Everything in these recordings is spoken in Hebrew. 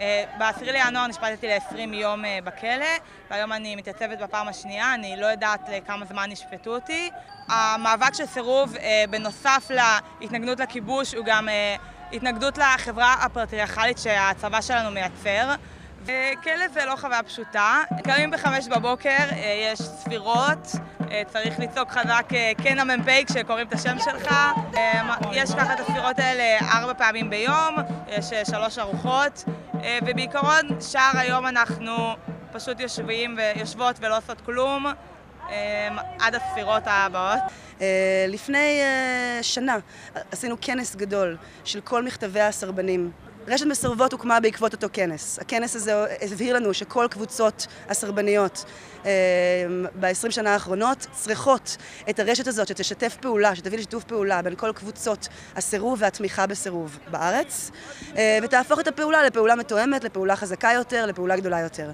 אה, ב-10 לינואר נשפטתי ל-20 יום אה, בכלא, והיום אני מתייצבת בפעם השנייה, אני לא יודעת אה, לכמה זמן ישפטו אותי. המאבק של סירוב, בנוסף להתנגדות לכיבוש, הוא גם התנגדות לחברה הפרטריארכלית שהצבא שלנו מייצר. וכלא זה לא חוויה פשוטה. קמים בחמש בבוקר, יש ספירות, צריך לצעוק חזק כן המ"פ כשקוראים את השם שלך. יש ככה את הספירות האלה ארבע פעמים ביום, יש שלוש ארוחות. אה, ובעיקרון, שער היום אנחנו פשוט יושבים ויושבות ולא עושות כלום אה, עד הספירות הבאות. אה, לפני שנה עשינו כנס גדול של כל מכתבי הסרבנים. רשת מסרבות הוקמה בעקבות אותו כנס. הכנס הזה הבהיר לנו שכל קבוצות הסרבניות אה, ב-20 שנה האחרונות צריכות את הרשת הזאת שתשתף פעולה, שתביא לשיתוף פעולה בין כל קבוצות הסירוב והתמיכה בסירוב בארץ, אה, ותהפוך את הפעולה לפעולה מתואמת, לפעולה חזקה יותר, לפעולה גדולה יותר.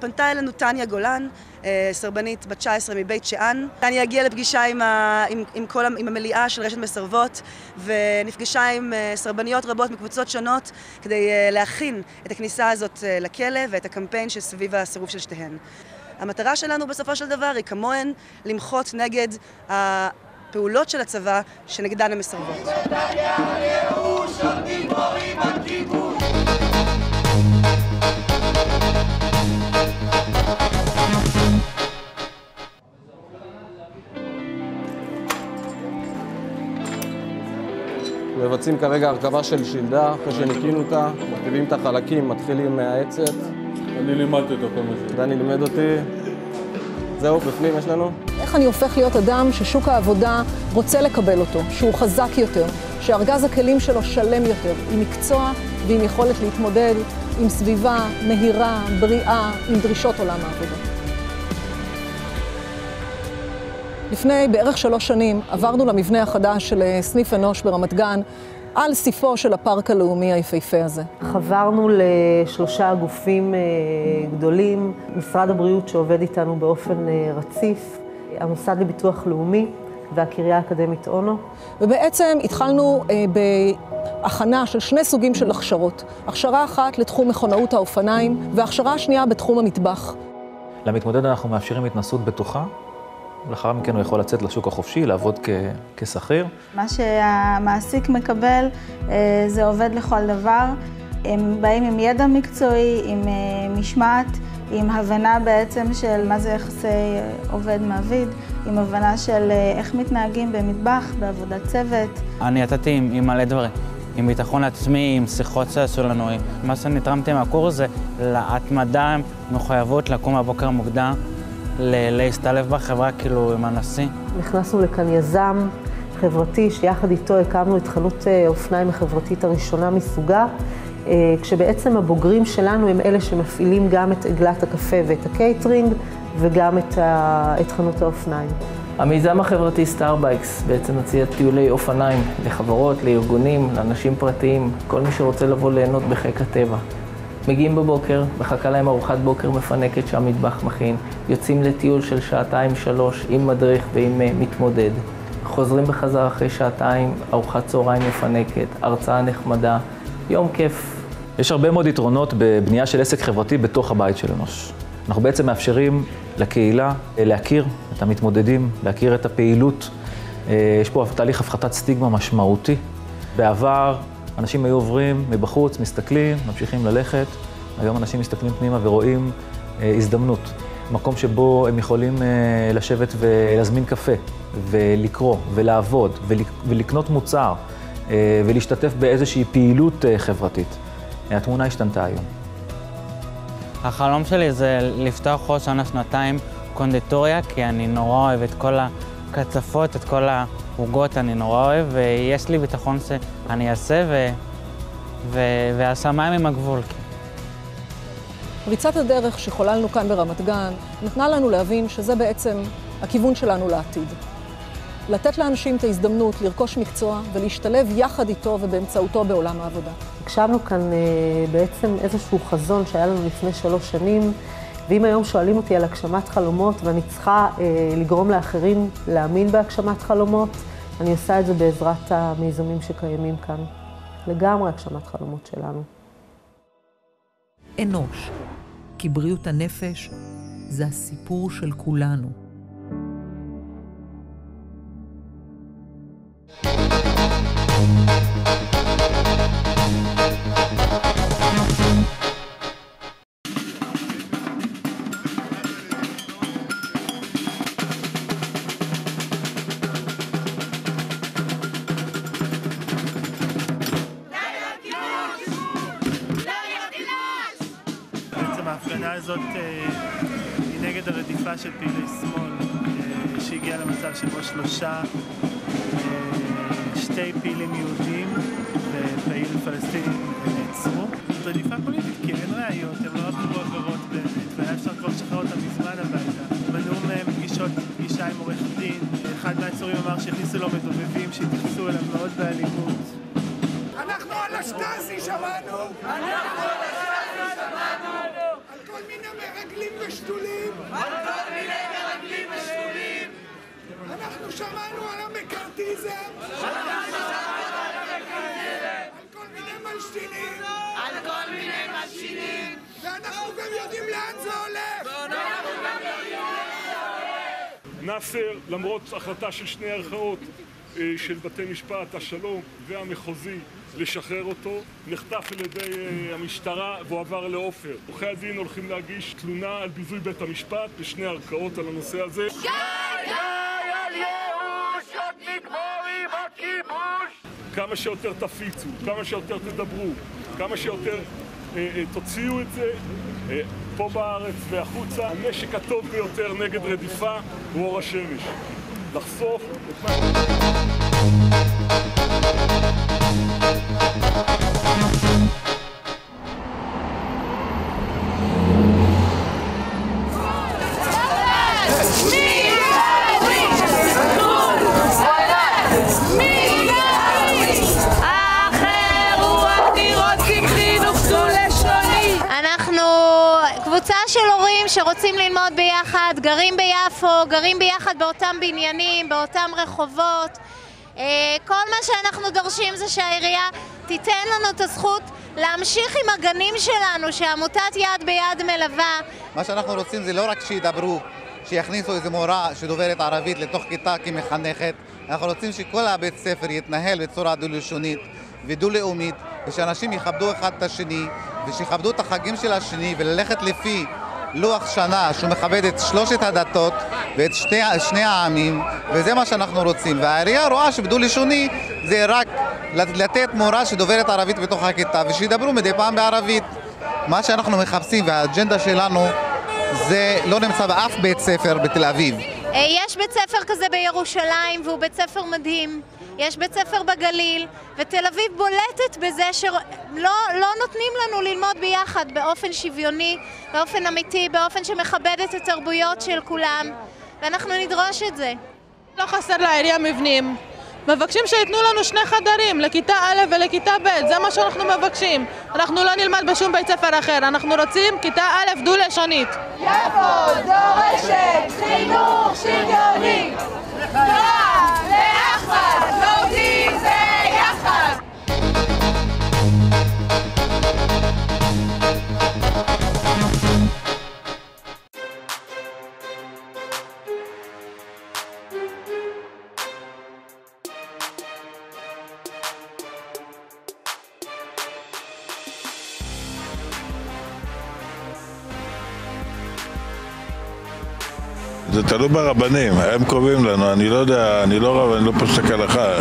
פנתה אלינו טניה גולן, אה, סרבנית בת 19 מבית שאן. טניה הגיעה לפגישה עם, ה, עם, עם, כל, עם המליאה של רשת מסרבות ונפגשה עם אה, סרבניות רבות מקבוצות שונות כדי אה, להכין את הכניסה הזאת לכלא ואת הקמפיין שסביב הסירוב של שתיהן. המטרה שלנו בסופו של דבר היא כמוהן למחות נגד הפעולות של הצבא שנגדן הן מסרבות. מבצעים כרגע הרכבה של שלדה, אחרי שניקינו אותה, מרכיבים את החלקים, מתחילים מהעצת. אני לימדתי אותו כל מה ש... דני לימד אותי. זהו, בפנים יש לנו. איך אני הופך להיות אדם ששוק העבודה רוצה לקבל אותו, שהוא חזק יותר, שארגז הכלים שלו שלם יותר, עם מקצוע ועם יכולת להתמודד עם סביבה מהירה, בריאה, עם דרישות עולם העבודה. לפני בערך שלוש שנים עברנו למבנה החדש של אה, סניף אנוש ברמת גן, על סיפו של הפארק הלאומי היפהפה הזה. חברנו לשלושה גופים אה, גדולים, משרד הבריאות שעובד איתנו באופן אה, רציף, המוסד לביטוח לאומי והקריה האקדמית אונו. ובעצם התחלנו בהכנה של שני סוגים של הכשרות. הכשרה אחת לתחום מכונאות האופניים, והכשרה שנייה בתחום המטבח. למתמודד אנחנו מאפשרים התנסות בטוחה, ולאחר מכן הוא יכול לצאת לשוק החופשי, לעבוד כשכיר. מה שהמעסיק מקבל אה, זה עובד לכל דבר. הם באים עם ידע מקצועי, עם אה, משמעת, עם הבנה בעצם של מה זה יחסי עובד-מעביד, עם הבנה של אה, איך מתנהגים במטבח, בעבודת צוות. אני יצאתי עם, עם מלא דברים. עם ביטחון עצמי, עם שיחות שעשו לנו. מה שאני תרמתי מהקורס זה להתמדה, מחויבות לקום בבוקר מוקדם, להסתלב בחברה, כאילו, עם הנשיא. נכנסנו לכאן יזם חברתי, שיחד איתו הקמנו את חנות אה, אופניים החברתית הראשונה מסוגה, אה, כשבעצם הבוגרים שלנו הם אלה שמפעילים גם את עגלת הקפה ואת הקייטרינג, וגם את, ה... את חנות האופניים. המיזם החברתי סטארבייקס בעצם מציע טיולי אופניים לחברות, לארגונים, לאנשים פרטיים, כל מי שרוצה לבוא ליהנות בחיק הטבע. מגיעים בבוקר, מחכה להם ארוחת בוקר מפנקת שהמטבח מכין, יוצאים לטיול של שעתיים-שלוש עם מדריך ועם אה, מתמודד, חוזרים בחזרה אחרי שעתיים, ארוחת צהריים מפנקת, הרצאה נחמדה, יום כיף. יש הרבה מאוד יתרונות בבנייה של עסק חברתי בתוך הבית של אנוש. אנחנו בעצם מאפשרים לקהילה אה, להכיר את המתמודדים, להכיר את הפעילות. אה, יש פה תהליך הפחתת סטיגמה משמעותי. בעבר אנשים היו עוברים מבחוץ, מסתכלים, ממשיכים ללכת. היום אנשים מסתכלים פנימה ורואים אה, הזדמנות. מקום שבו הם יכולים אה, לשבת ולהזמין קפה, ולקרוא, ולעבוד, ולק, ולקנות מוצר, אה, ולהשתתף באיזושהי פעילות אה, חברתית. התמונה השתנתה היום. החלום שלי זה לפתוח עוד שנה-שנתיים קונדיטוריה, כי אני נורא אוהב את כל הקצפות, את כל העוגות, אני נורא אוהב, ויש לי ביטחון שאני אעשה, ו... ו... והשמיים הם הגבול. פריצת הדרך שחוללנו כאן ברמת גן נתנה לנו להבין שזה בעצם הכיוון שלנו לעתיד. לתת לאנשים את ההזדמנות לרכוש מקצוע ולהשתלב יחד איתו ובאמצעותו בעולם העבודה. הקשבנו כאן אה, בעצם איזשהו חזון שהיה לנו לפני שלוש שנים, ואם היום שואלים אותי על הגשמת חלומות ואני צריכה אה, לגרום לאחרים להאמין בהגשמת חלומות, אני עושה את זה בעזרת המיזמים שקיימים כאן. לגמרי הגשמת חלומות שלנו. אנוש, כי בריאות הנפש זה הסיפור של כולנו. ההפגנה הזאת אה, היא נגד הרדיפה של פעילי שמאל, אה, שהגיעה למצב שבו שלושה, אה, שתי פעילים יהודים ופעיל פלסטיני מיני מרגלים ושתולים! על כל מיני מרגלים ושתולים! אנחנו שמענו על המקארתיזם! אנחנו שמענו על המקארתיזם! על כל מיני מלשינים! על כל מיני מלשינים! ואנחנו גם יודעים לאן זה הולך! ואנחנו גם יודעים לאן זה הולך! נאסר, למרות החלטה של שני ערכאות אה, של בתי משפט השלום והמחוזי לשחרר אותו, נחטף על ידי אה, המשטרה והועבר לעופר. עורכי הדין הולכים להגיש תלונה על ביזוי בית המשפט בשני ערכאות על הנושא הזה. די על ייאוש! עוד נגמור עם הכיבוש! כמה שיותר תפיצו, כמה שיותר תדברו, כמה שיותר אה, אה, תוציאו את זה פה בארץ והחוצה. הנשק הטוב ביותר נגד רדיפה הוא אור השמש. לחשוף את מה... שרוצים ללמוד ביחד, גרים ביפו, גרים ביחד באותם בניינים, באותם רחובות. אה, כל מה שאנחנו דורשים זה שהעירייה תיתן לנו את הזכות להמשיך עם הגנים שלנו, שעמותת יד ביד מלווה. מה שאנחנו רוצים זה לא רק שידברו, שיכניסו איזה מורה שדוברת ערבית לתוך כיתה כמחנכת, אנחנו רוצים שכל הבית ספר יתנהל בצורה דו-לשונית ודו-לאומית, ושאנשים יכבדו אחד את השני, ושיכבדו את החגים של השני, וללכת לפי לוח שנה שמכבד את שלושת הדתות ואת שתי, שני העמים, וזה מה שאנחנו רוצים. והעירייה רואה שבדו-לשוני זה רק לתת מורה שדוברת ערבית בתוך הכיתה, ושידברו מדי פעם בערבית. מה שאנחנו מחפשים והאג'נדה שלנו זה לא נמצא באף בית ספר בתל אביב. אה, יש בית ספר כזה בירושלים והוא בית ספר מדהים. יש בית ספר בגליל, ותל אביב בולטת בזה שלא לא נותנים לנו ללמוד ביחד באופן שוויוני, באופן אמיתי, באופן שמכבד את התרבויות של כולם, ואנחנו נדרוש את זה. לא חסר לעירייה מבנים. מבקשים שייתנו לנו שני חדרים, לכיתה א' ולכיתה ב', זה מה שאנחנו מבקשים. אנחנו לא נלמד בשום בית ספר אחר, אנחנו רוצים כיתה א' דו-לשונית. יפו דורשת חינוך תלוי ברבנים, הם קובעים לנו, אני לא יודע, אני לא רב, אני לא פוסק הלכה.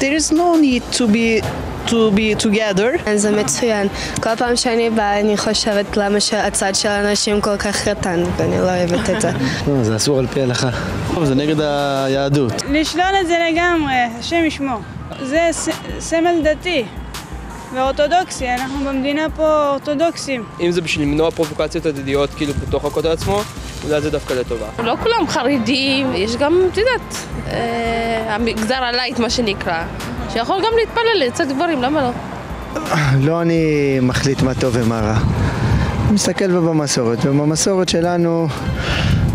There is no need to be to be together. זה מצוין. כל פעם שאני באה אני חושבת למה שהצד של האנשים כל כך קטן, ואני לא אוהבת את זה. זה אסור על פי ההלכה. זה נגד היהדות. לשלול את זה לגמרי, השם ישמור. זה סמל דתי ואורתודוקסי, אנחנו במדינה פה אורתודוקסים. אם זה בשביל למנוע פרובוקציות הדדיות כאילו בתוך הכותל עצמו, אולי זה דווקא לטובה. לא כולם חרדים, יש גם, את יודעת, אה, המגזר הלייט מה שנקרא, שיכול גם להתפלל לצד גברים, למה לא? לא אני מחליט מה טוב ומה רע. אני מסתכל במסורת, ובמסורת שלנו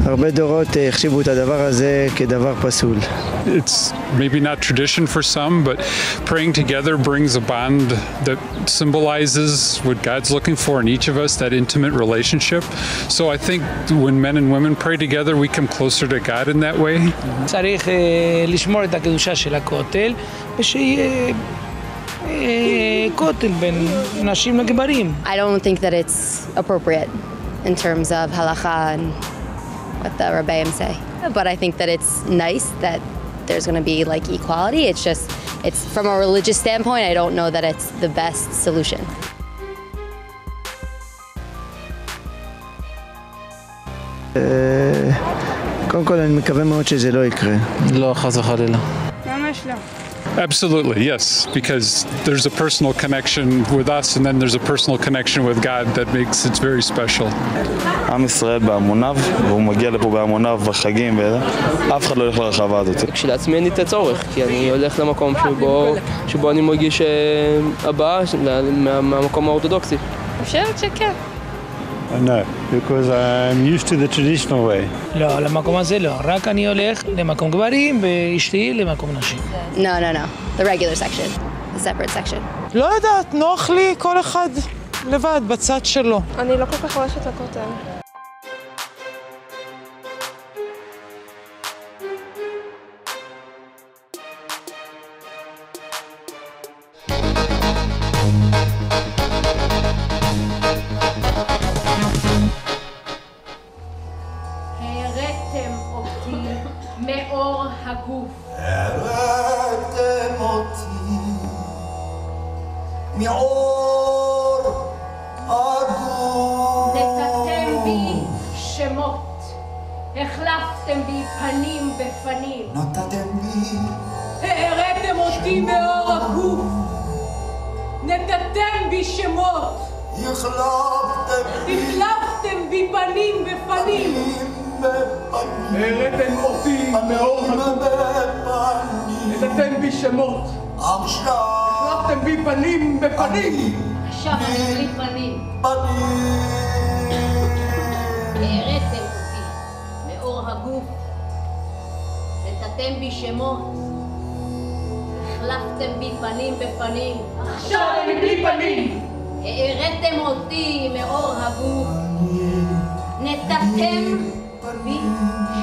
הרבה דורות אה, החשיבו את הדבר הזה כדבר פסול. it's maybe not tradition for some, but praying together brings a bond that symbolizes what God's looking for in each of us, that intimate relationship. So I think when men and women pray together, we come closer to God in that way. צריך אה, לשמור את הקדושה של הכותל, ושיהיה אה, כותל בין נשים לגברים. I don't think that it's appropriate in terms of halacha and what the rabbeim say. But I think that it's nice that there's going to be like equality. It's just, it's from a religious standpoint, I don't know that it's the best solution. אה, קודם כל אני מקווה מאוד שזה לא יקרה. לא, חס וחלילה. ממש לא. Absolutely, yes, because there's a personal connection with us, and then there's a personal connection with God that makes it very special. עם ישראל בהמוניו, והוא מגיע לפה בהמוניו בחגים וזה, אף אחד לא ילך לרחבה הזאת. כשלעצמי אין לי את הצורך, כי אני הולך למקום שבו, שבו אני מרגיש אה, מה- מהמקום האורתודוקסי. אני חושבת שכן. No, because I'm used to the traditional way. לא, למקום הזה לא. רק אני הולך למקום גברים ואשתי למקום נשים. No, no, no. The regular section, the separate section. לא יודעת, נוח לי כל אחד לבד, בצד שלו. אני לא כל כך הולכת לכותל. שמות, החלפתם בי פנים בפנים. נתתם בי הערתם אותי מאור הגוף. נתתם בי שמות. החלפתם החלפתם בי פנים בפנים. הערתם אותי מאור הגוף. נתתם בי שמות. החלפתם בי פנים בפנים. עכשיו אני בלי פנים. הערתם אותי מאור הגוף. נתתם בי שמות. החלפתם בי פנים בפנים. עכשיו אני בלי פנים. הערתם אותי מאור הגוף. נתתם בי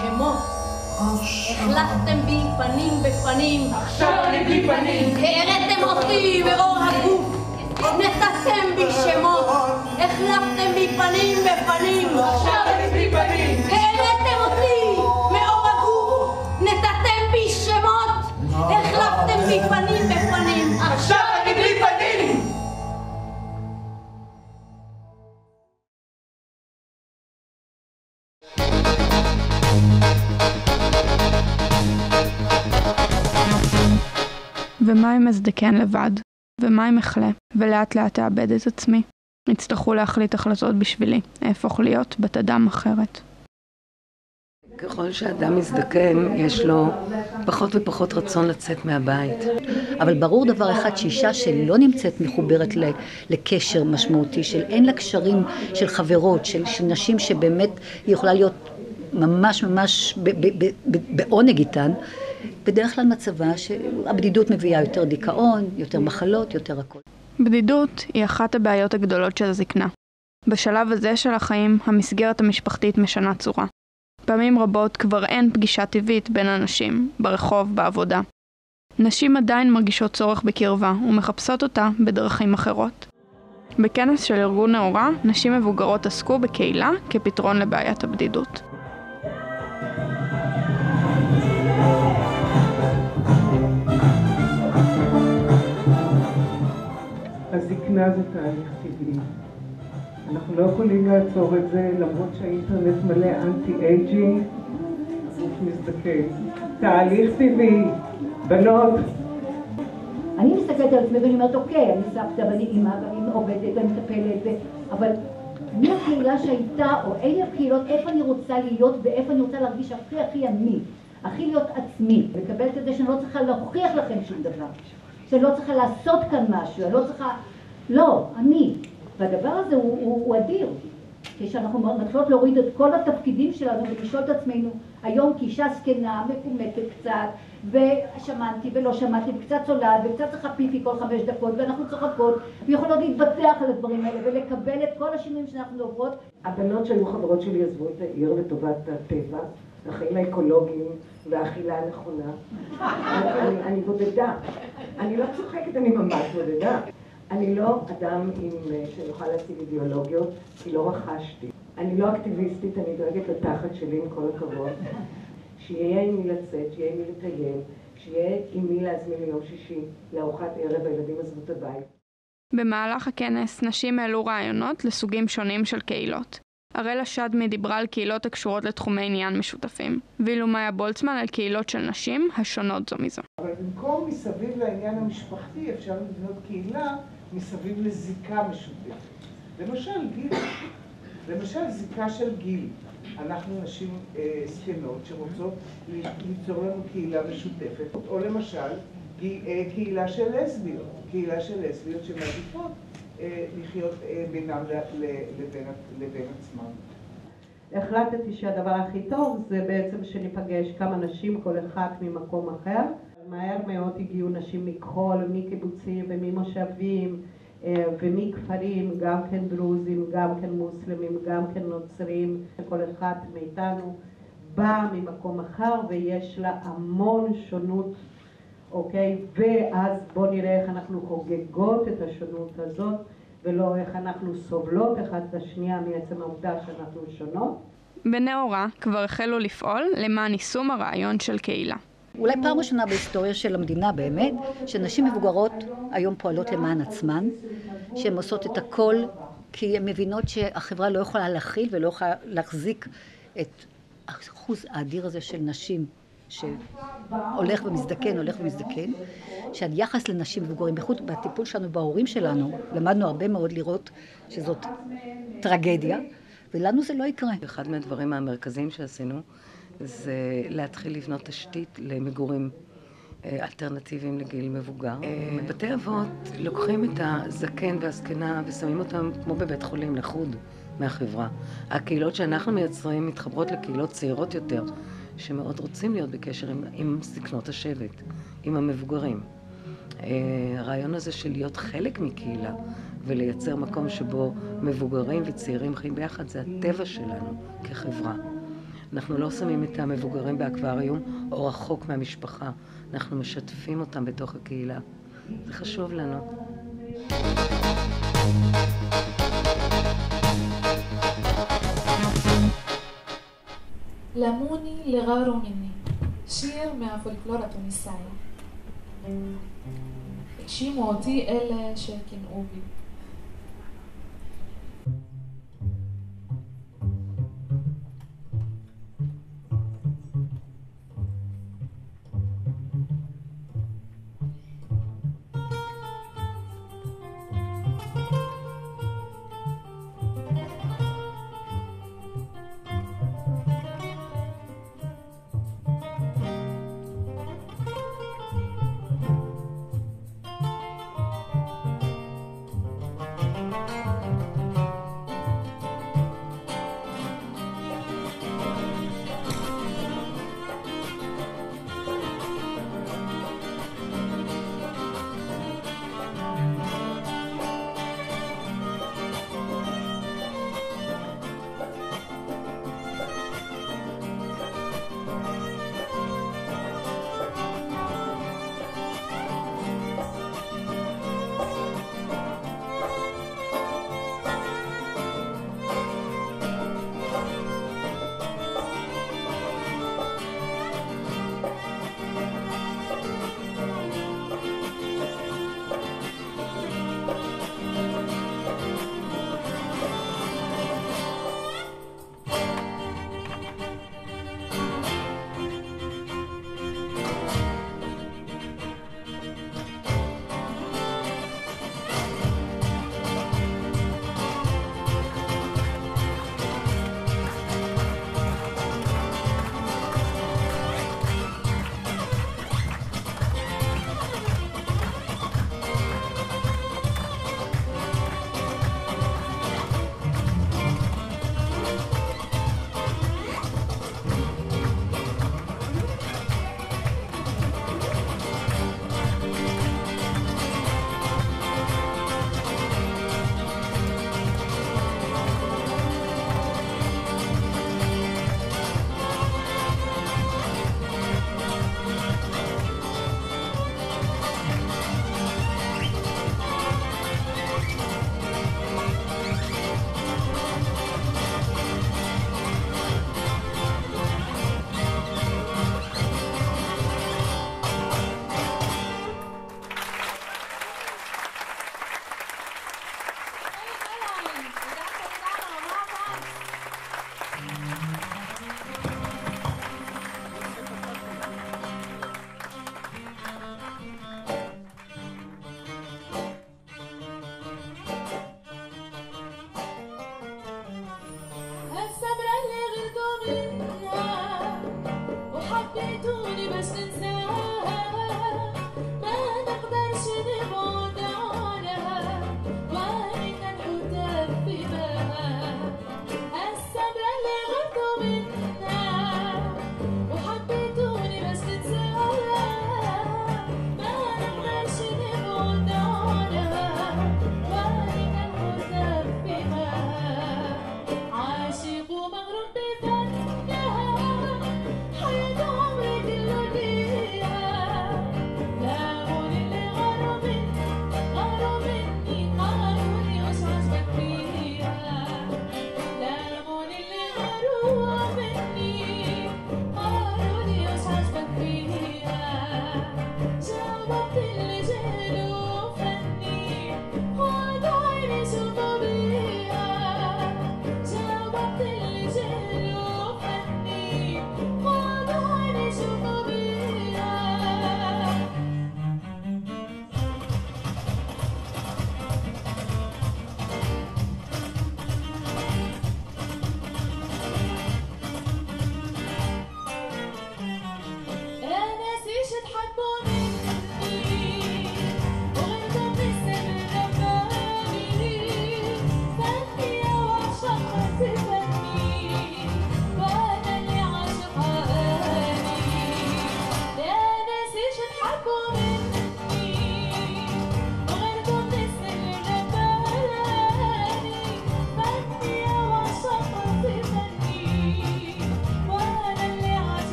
שמות. החלפתם בי פנים בפנים. עכשיו אני בלי פנים. הערתם אותי מאור הגוף. נתתם בי שמות. החלפתם בי פנים בפנים. עכשיו אני בלי פנים. הערתם אותי מאור הגוף. נתתם בי שמות. החלפתם בי פנים בפנים. עכשיו אני בלי פנים. ומה אם אזדקן לבד? ומה אם אחלה? ולאט לאט אאבד את עצמי? יצטרכו להחליט החלטות בשבילי, אהפוך להיות בת אדם אחרת. ככל שאדם מזדקן, יש לו פחות ופחות רצון לצאת מהבית. אבל ברור דבר אחד, שאישה שלא נמצאת מחוברת לקשר משמעותי, של אין לה קשרים של חברות, של, של נשים שבאמת היא יכולה להיות ממש ממש בעונג איתן, בדרך כלל מצבה שהבדידות מביאה יותר דיכאון, יותר מחלות, יותר הכל. בדידות היא אחת הבעיות הגדולות של הזקנה. בשלב הזה של החיים, המסגרת המשפחתית משנה צורה. פעמים רבות כבר אין פגישה טבעית בין אנשים, ברחוב, בעבודה. נשים עדיין מרגישות צורך בקרבה ומחפשות אותה בדרכים אחרות. בכנס של ארגון נאורה, נשים מבוגרות עסקו בקהילה כפתרון לבעיית הבדידות. הזקנה זה תהליך טבעי. אנחנו לא יכולים לעצור את זה, למרות שהאינטרנט מלא anti-aging, הגוף מזדקן. תהליך טבעי. בנות, אני מסתכלת על עצמי ואני אומרת, אוקיי, אני סבתא ואני אימא ואני עובדת ואני מטפלת. אבל מי הקהילה שהייתה, או אלה הקהילות, איפה אני רוצה להיות ואיפה אני רוצה להרגיש הכי הכי אני, הכי להיות עצמי, לקבל את זה שאני לא צריכה להוכיח לכם שום דבר, שאני לא צריכה לעשות כאן משהו, אני לא צריכה... לא, אני. והדבר הזה הוא, הוא, הוא אדיר. כשאנחנו מתחילות להוריד את כל התפקידים שלנו ולשאול את עצמנו, היום כאישה זקנה, מפומטת קצת, ושמנתי ולא שמעתי, וקצת צולעת, וקצת פיפי כל חמש דקות, ואנחנו צוחקות, ויכולות להתבטח על הדברים האלה, ולקבל את כל השינויים שאנחנו עוברות. הבנות שהיו חברות שלי עזבו את העיר לטובת הטבע, החיים האקולוגיים והאכילה הנכונה. אני, אני בודדה. אני לא צוחקת, אני ממש בודדה. אני לא אדם עם, שיוכל להציג אידיאולוגיות, כי לא רכשתי. אני לא אקטיביסטית, אני דואגת לתחת שלי עם כל הכבוד. שיהיה עם מי לצאת, שיהיה עם מי לטייל, שיהיה עם מי להזמין ליום שישי לארוחת ערב, הילדים עזבו את הבית. במהלך הכנס נשים העלו רעיונות לסוגים שונים של קהילות. הראלה שדמי דיברה על קהילות הקשורות לתחומי עניין משותפים, ואילו מאיה בולצמן על קהילות של נשים השונות זו מזו. אבל במקום מסביב לעניין המשפחתי אפשר לבנות קהילה מסביב לזיקה משותפת. למשל גיל, למשל זיקה של גיל. אנחנו נשים אה, שרוצות ליצור לנו קהילה משותפת, או למשל אה, קהילה של לסביות, קהילה של לסביות שמעדיפות לחיות אה, בינם לבין, לבין עצמם. החלטתי שהדבר הכי טוב זה בעצם שניפגש כמה נשים, כל אחת ממקום אחר. מהר מאוד הגיעו נשים מכל, מקיבוצים וממושבים ומכפרים, גם כן דרוזים, גם כן מוסלמים, גם כן נוצרים, כל אחת מאיתנו באה ממקום אחר ויש לה המון שונות, אוקיי? ואז בואו נראה איך אנחנו חוגגות את השונות הזאת ולא איך אנחנו סובלות אחת את השנייה מעצם העובדה שאנחנו שונות. בנאורה כבר החלו לפעול למען יישום הרעיון של קהילה. אולי פעם ראשונה בהיסטוריה של המדינה באמת, שנשים מבוגרות היום פועלות למען עצמן, שהן עושות את הכל כי הן מבינות שהחברה לא יכולה להכיל ולא יכולה להחזיק את האחוז האדיר הזה של נשים שהולך ומזדקן, הולך ומזדקן, שהיחס לנשים מבוגרים, בייחוד בטיפול שלנו בהורים שלנו, למדנו הרבה מאוד לראות שזאת טרגדיה, ולנו זה לא יקרה. אחד מהדברים המרכזיים שעשינו זה להתחיל לבנות תשתית למגורים אה, אלטרנטיביים לגיל מבוגר. אה, בתי אבות לוקחים את הזקן והזקנה ושמים אותם כמו בבית חולים לחוד מהחברה. הקהילות שאנחנו מייצרים מתחברות לקהילות צעירות יותר, שמאוד רוצים להיות בקשר עם, עם זקנות השבט, עם המבוגרים. אה, הרעיון הזה של להיות חלק מקהילה ולייצר מקום שבו מבוגרים וצעירים חיים ביחד, זה הטבע שלנו כחברה. אנחנו לא שמים את המבוגרים באקווריום או רחוק מהמשפחה, אנחנו משתפים אותם בתוך הקהילה. זה חשוב לנו. למוני לררו מיני, שיר מהפולקלור התוניסאי. הגשימו אותי אלה שקינאו בי.